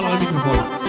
fala no microfone.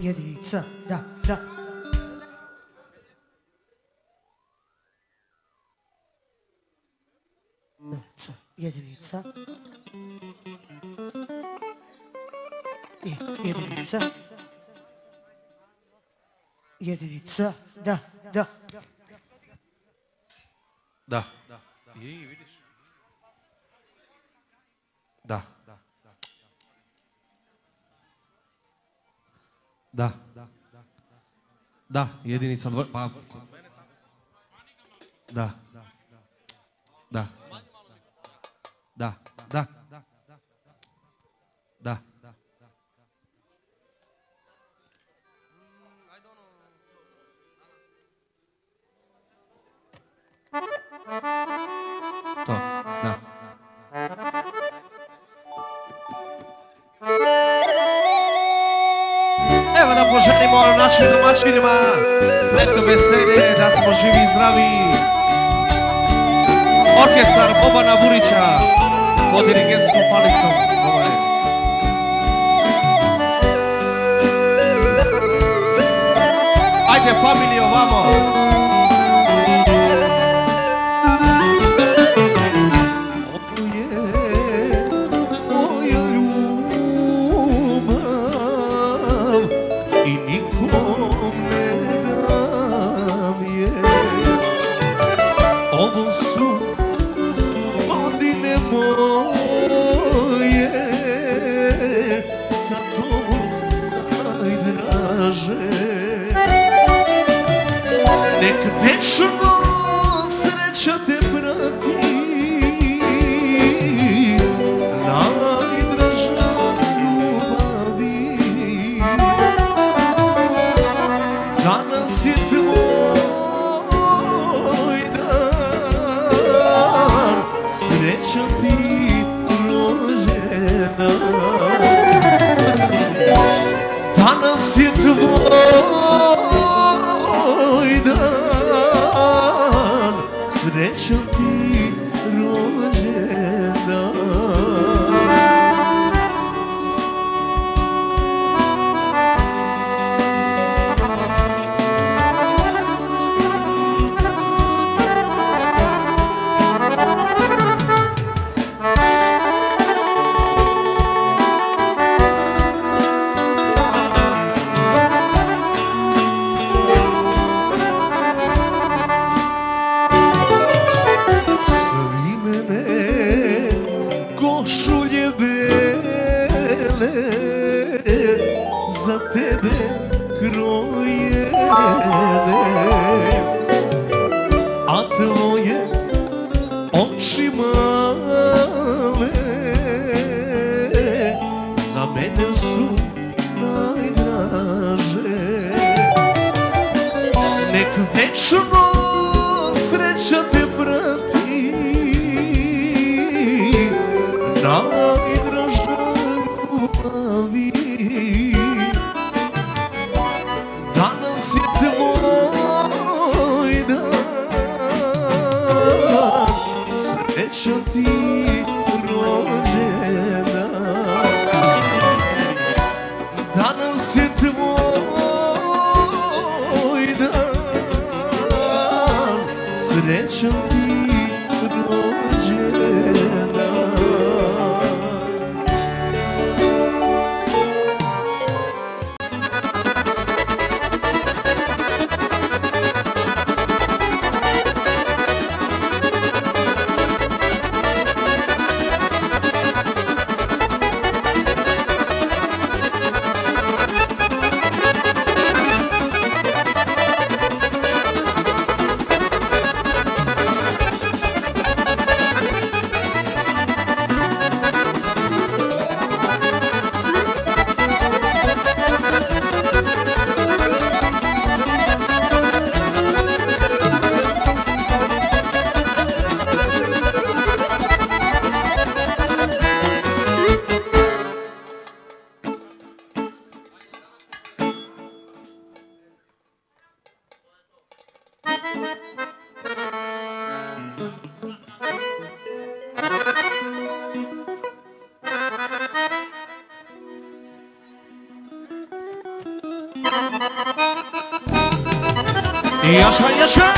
jedinice, da, da. C, jedinica. I, jedinica. Jedinica, da, da. Da. Da. Da, jedinica dvoj... Pa... Da. Da. Da. Нашим домаќинима. Сретно веселје, да смо живи и здрави. Оркестар Бобана Бурича под диригентском палицом. Ова е. Ајде фамилија вамо. let. Yes, sir.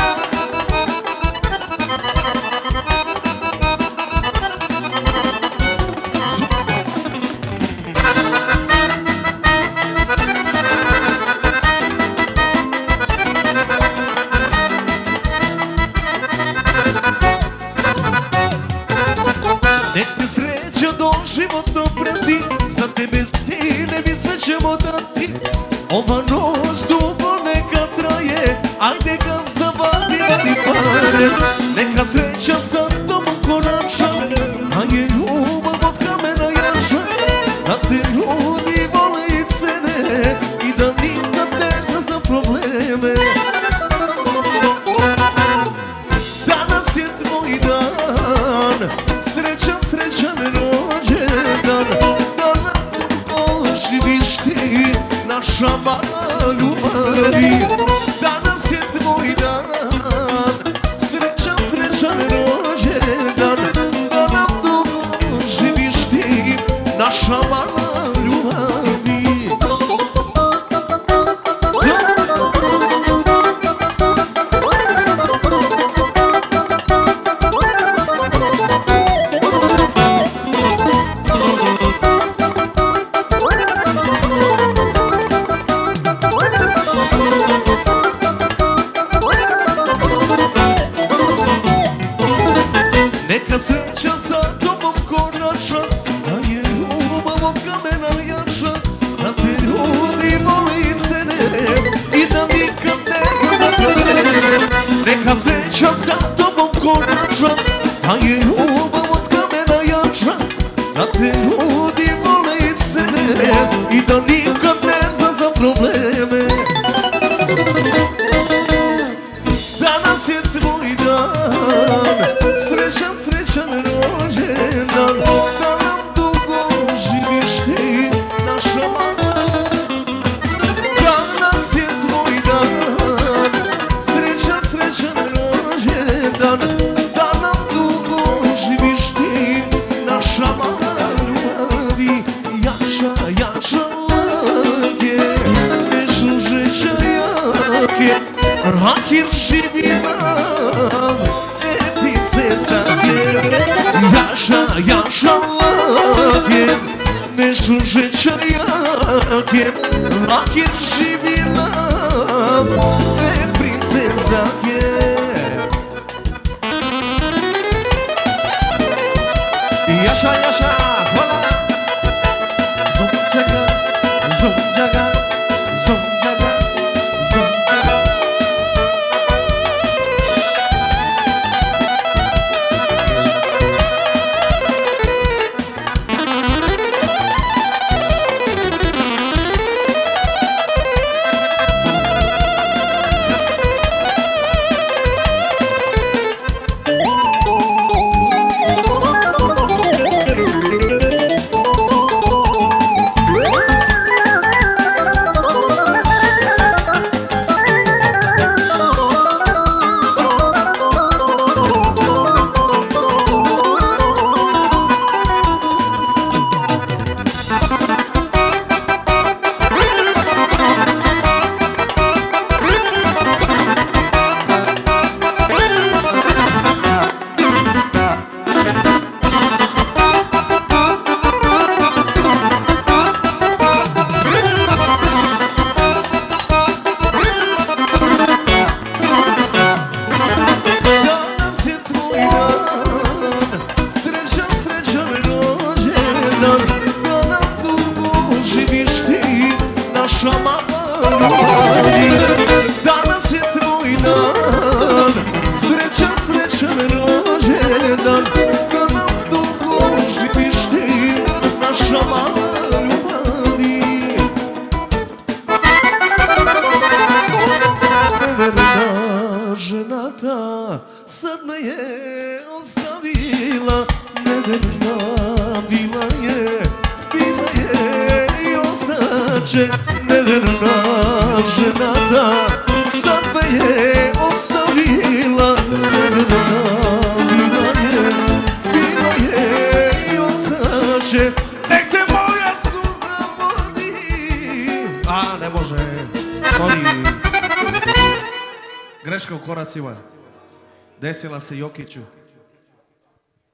Jokiću.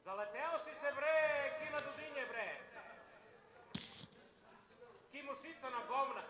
Zaleteo si se bre, kje na dodinje bre. Ki mušica na govna.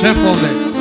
Shuffle them.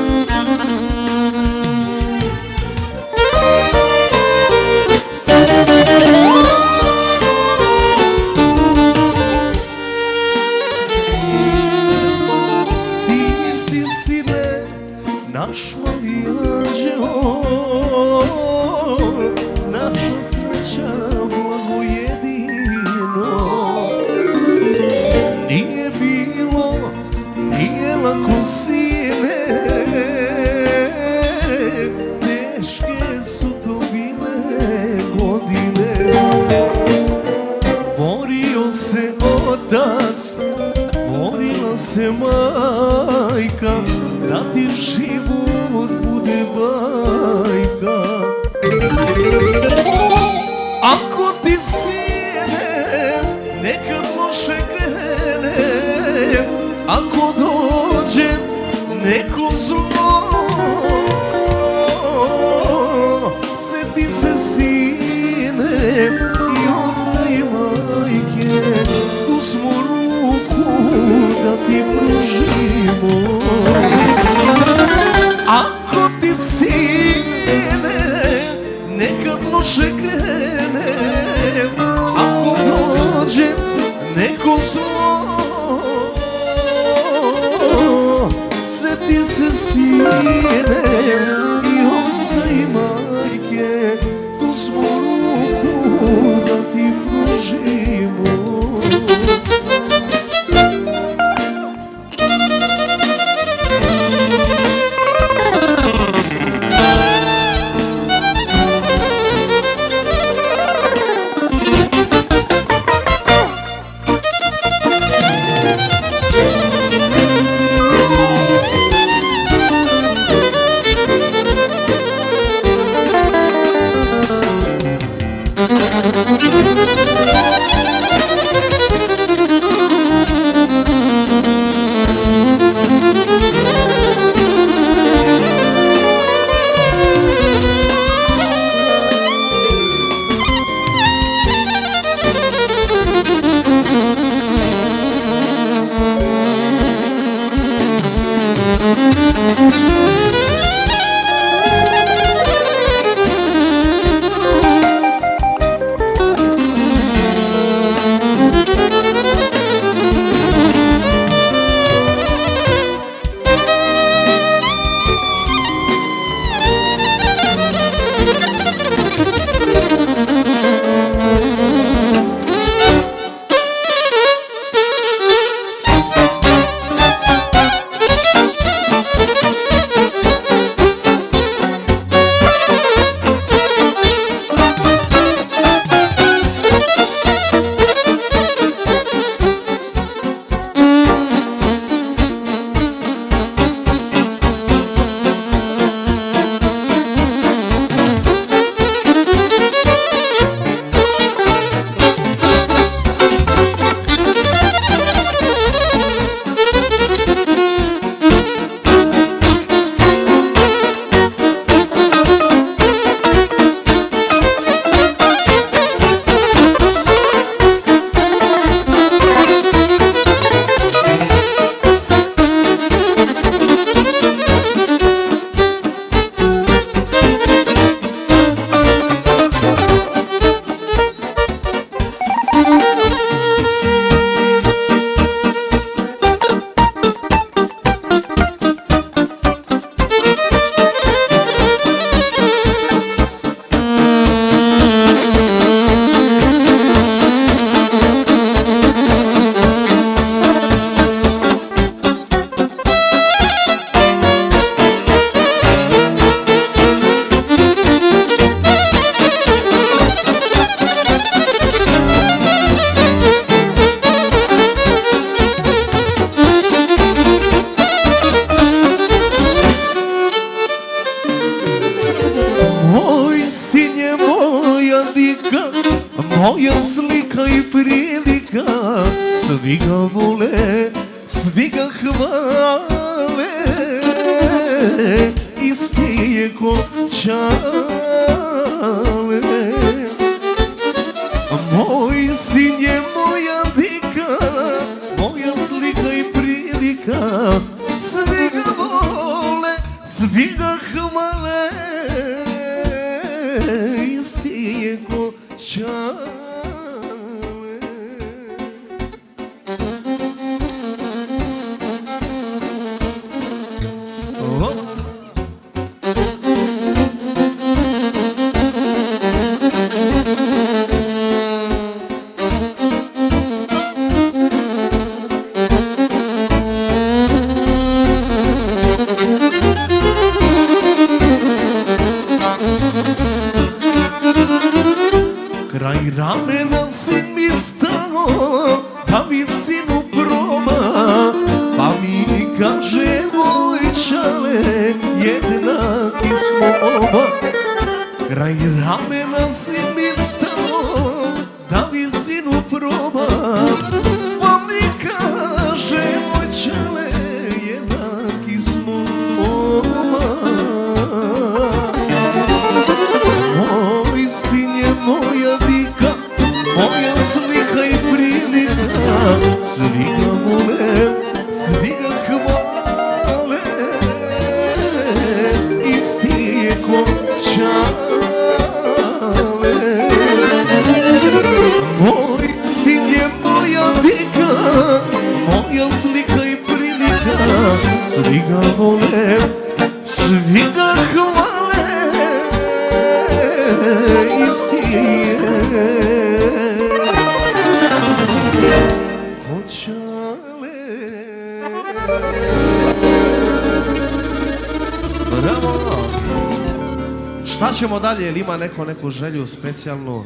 Neko neku želju specijalnu?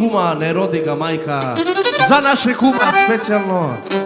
Кума не роди га мајка, за наше кума специјално.